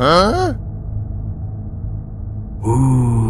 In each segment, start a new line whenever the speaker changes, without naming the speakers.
Huh? Ooh.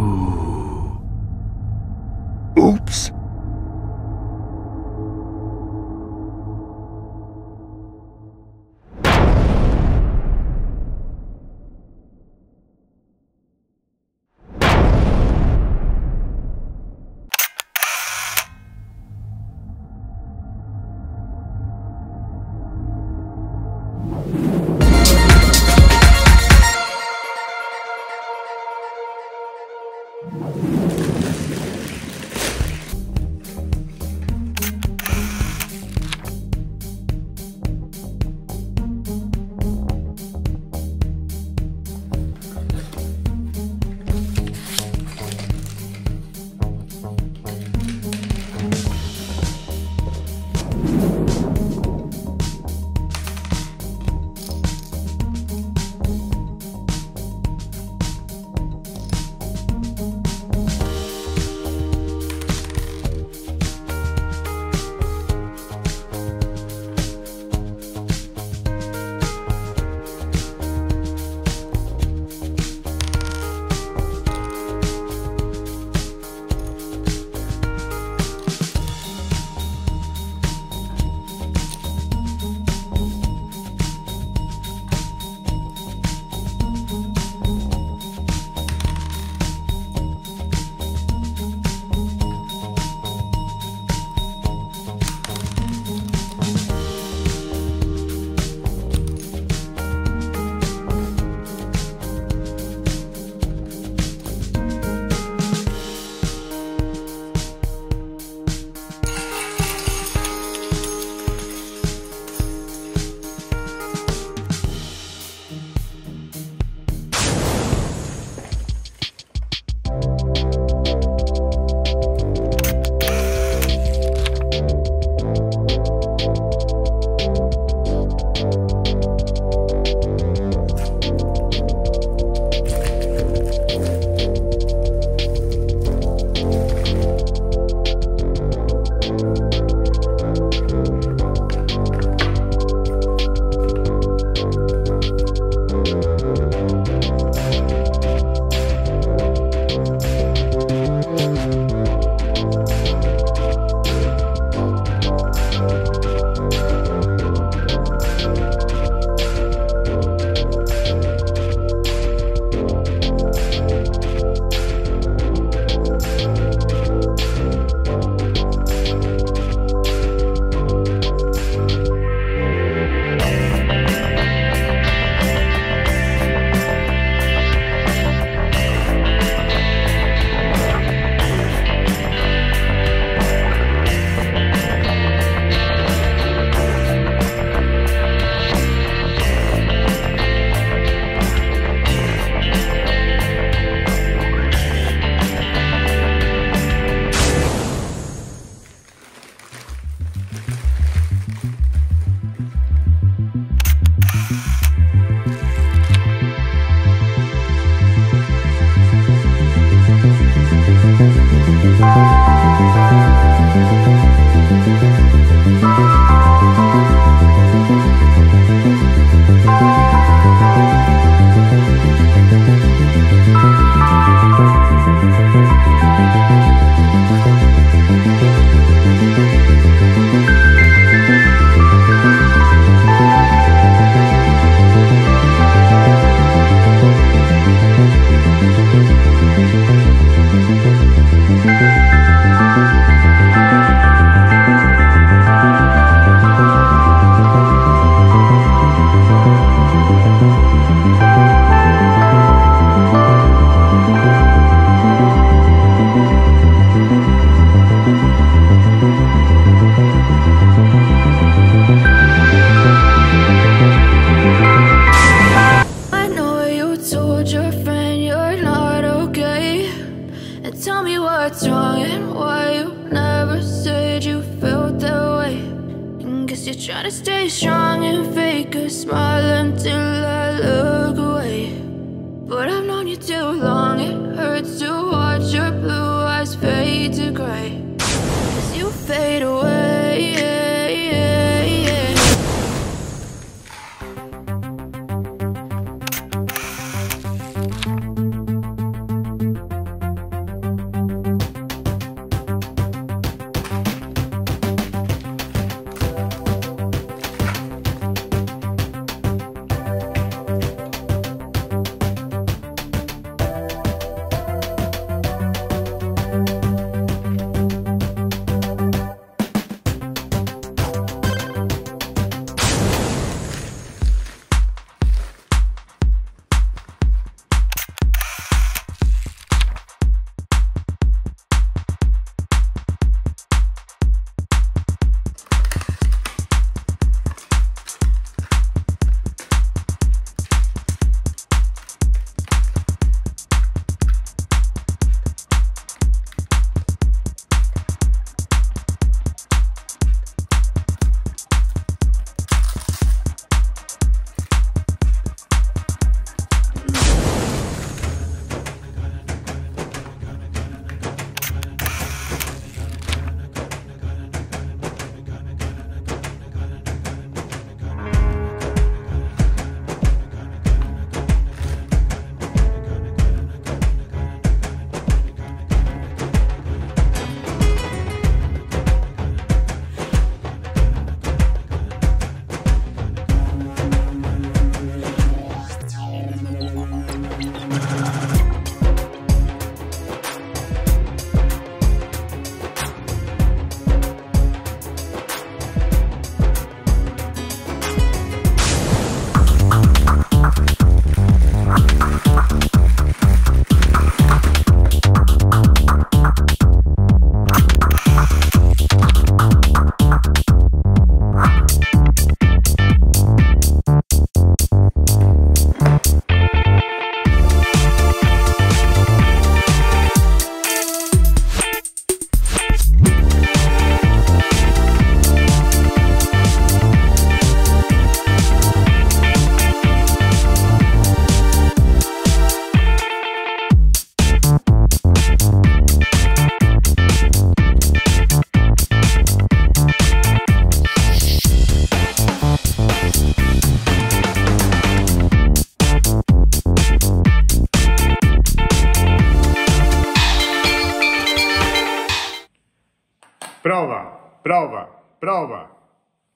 Prova, prova, prova.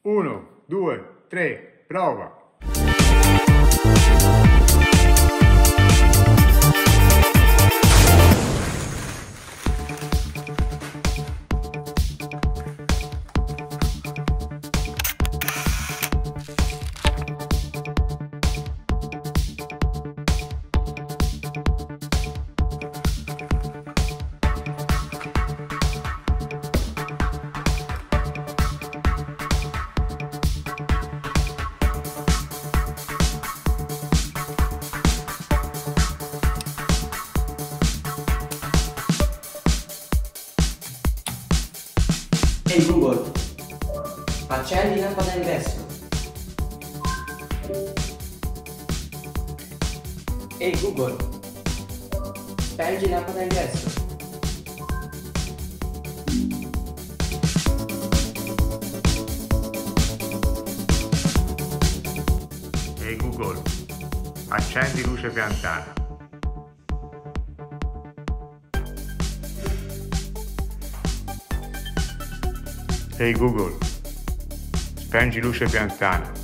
Uno, due, tre, prova.
Accendi lampada ingresso. Ehi Google, spegni lampada ingresso.
Ehi Google, accendi luce piantana. Ehi Google, spengi luce piantana.